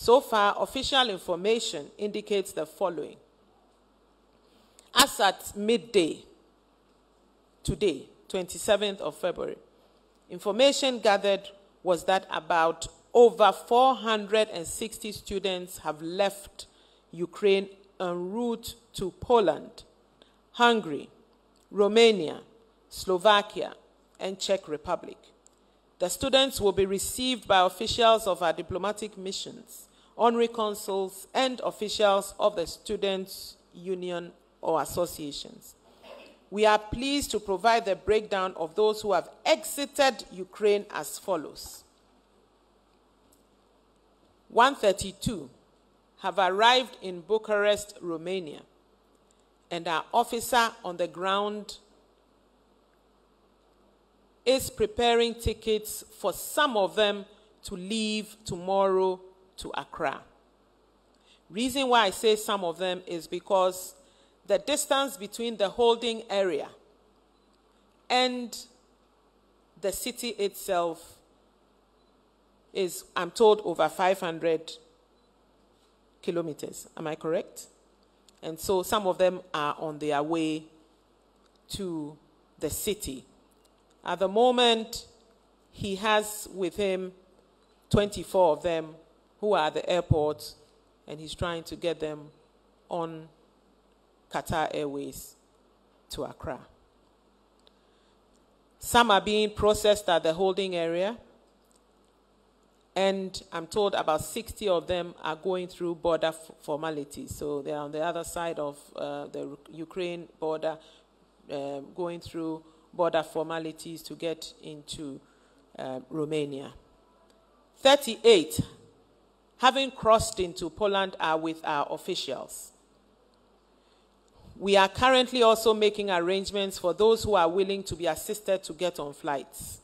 So far, official information indicates the following. As at midday today, 27th of February, information gathered was that about over 460 students have left Ukraine en route to Poland, Hungary, Romania, Slovakia, and Czech Republic. The students will be received by officials of our diplomatic missions, honorary consuls, and officials of the Students' Union or associations. We are pleased to provide the breakdown of those who have exited Ukraine as follows 132 have arrived in Bucharest, Romania, and our officer on the ground is preparing tickets for some of them to leave tomorrow to Accra. Reason why I say some of them is because the distance between the holding area and the city itself is, I'm told, over 500 kilometers. Am I correct? And so some of them are on their way to the city. At the moment, he has with him 24 of them who are at the airport, and he's trying to get them on Qatar Airways to Accra. Some are being processed at the holding area, and I'm told about 60 of them are going through border formalities. So they're on the other side of uh, the Ukraine border, uh, going through border formalities to get into uh, Romania. 38, having crossed into Poland, are with our officials. We are currently also making arrangements for those who are willing to be assisted to get on flights.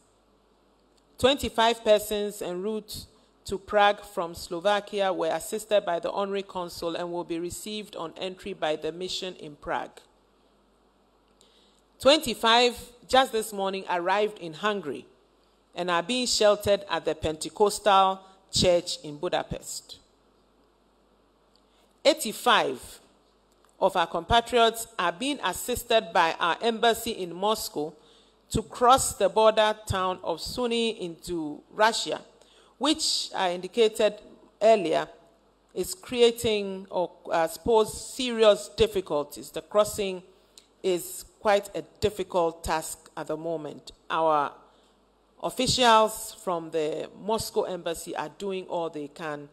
25 persons en route to Prague from Slovakia were assisted by the honorary consul and will be received on entry by the mission in Prague. 25 just this morning arrived in Hungary and are being sheltered at the Pentecostal church in Budapest. 85 of our compatriots are being assisted by our embassy in Moscow to cross the border town of Sumy into Russia, which I indicated earlier is creating or uh, pose serious difficulties. The crossing is quite a difficult task at the moment. Our officials from the Moscow embassy are doing all they can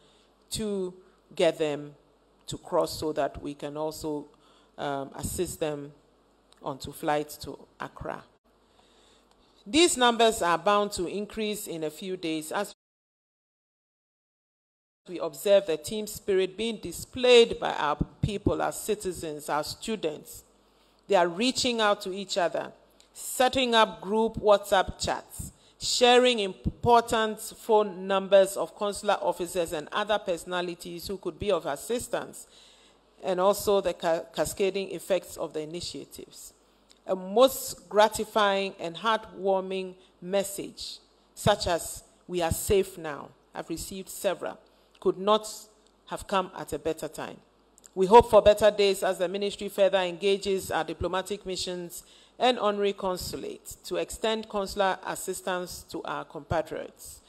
to get them to cross so that we can also um, assist them onto flights to Accra. These numbers are bound to increase in a few days as we observe the team spirit being displayed by our people, our citizens, our students. They are reaching out to each other, setting up group WhatsApp chats, sharing important phone numbers of consular officers and other personalities who could be of assistance, and also the ca cascading effects of the initiatives. A most gratifying and heartwarming message, such as we are safe now, I've received several, could not have come at a better time. We hope for better days as the ministry further engages our diplomatic missions and honorary consulates to extend consular assistance to our compatriots.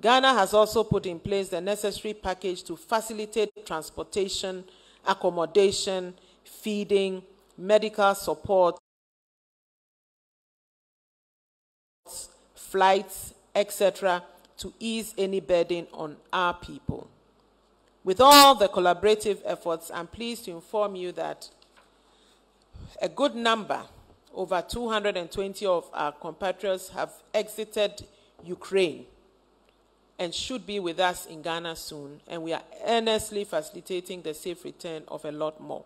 Ghana has also put in place the necessary package to facilitate transportation, accommodation, feeding, medical support, flights, etc., to ease any burden on our people. With all the collaborative efforts, I'm pleased to inform you that a good number over 220 of our compatriots have exited Ukraine and should be with us in Ghana soon, and we are earnestly facilitating the safe return of a lot more.